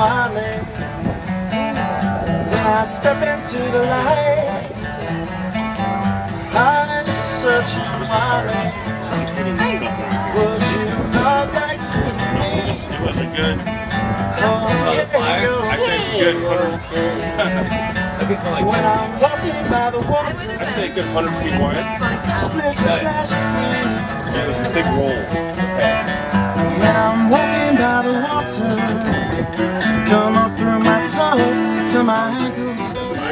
I. Then I step into the light. Eyes searching wildly. Would you not like to meet? It was a good. Okay, I say it's good. When I'm walking by the water, I'd say a good 100 feet wide. splish splash. Yeah, it was a big roll. When I'm walking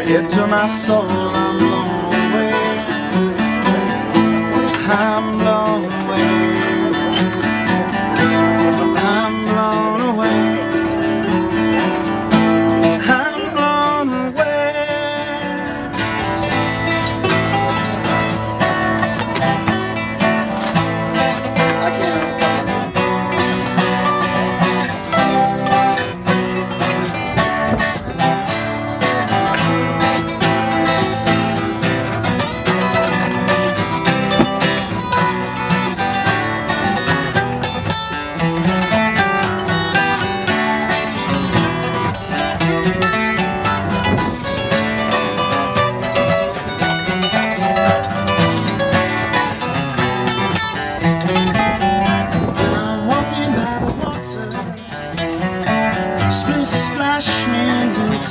ankles, yeah, to my soul. I'm blown away. I'm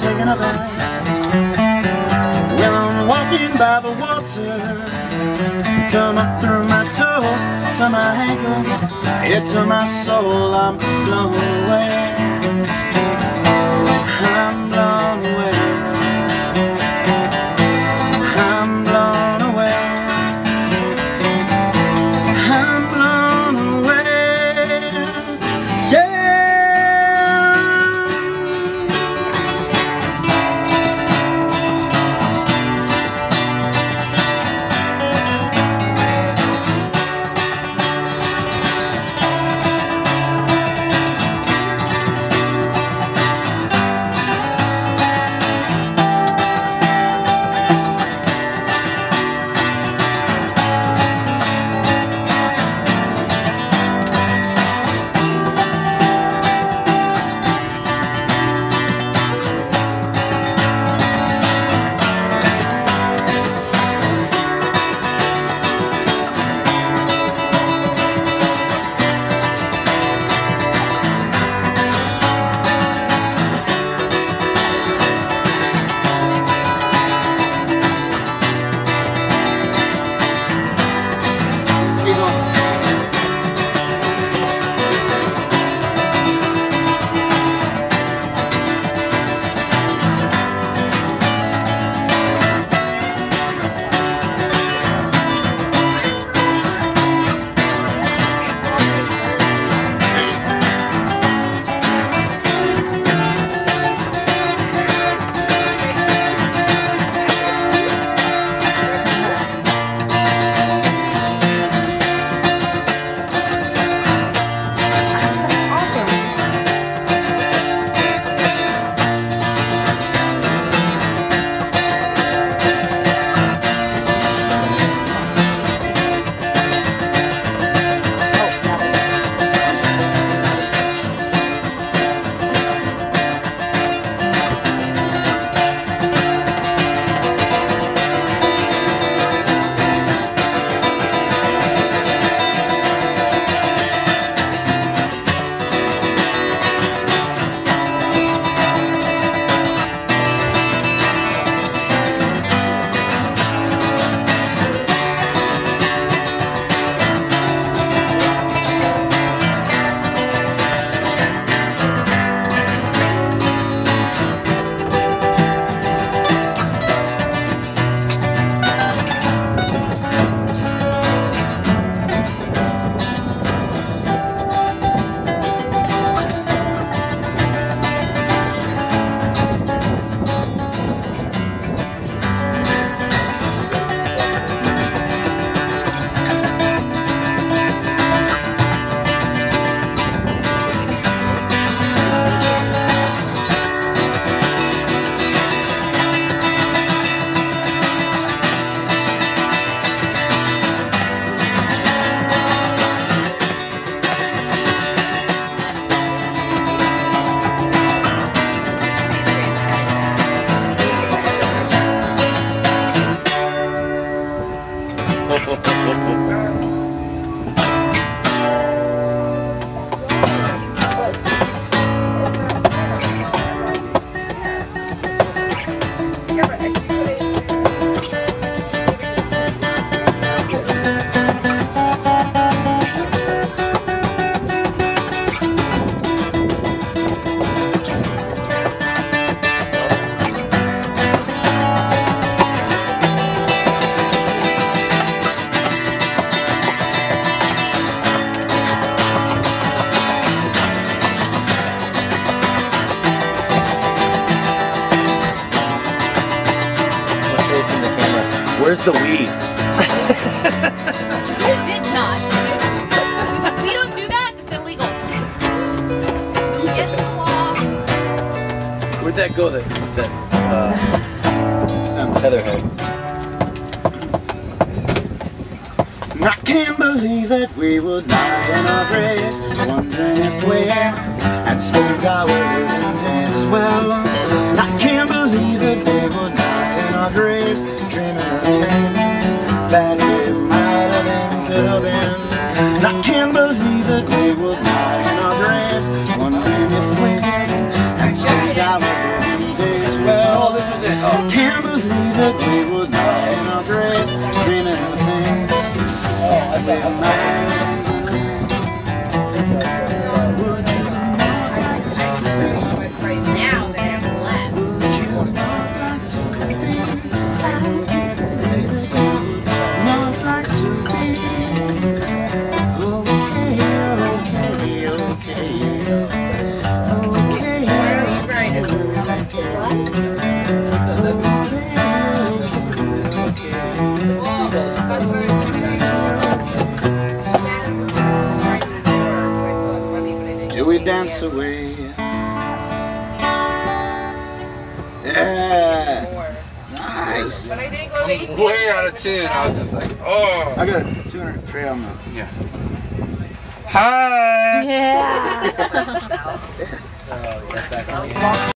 When I'm walking by the water, come up through my toes to my ankles, yeah, to my soul. I'm blown away. I'm blown away. Where's the weed? You did not. We, we don't do that. It's illegal. Yes, the law. Where'd that go? That that uh, Heatherhead. I can't believe that we would lie in our graves, wondering if we had spent our living days well. I can't believe that we would lie in our graves, dreaming of things that we might have been, could have been. And I can't believe that we would lie in our graves, wondering if we had spent our days well. was it. Oh. Can't believe that we would lie in our graves, dreaming of things. Would you not Till we dance away. Yeah, nice. But I didn't go to eight. Way out of tune. I was just like, oh. I got a 200 tray on the. Yeah. Hi. Yeah. Oh,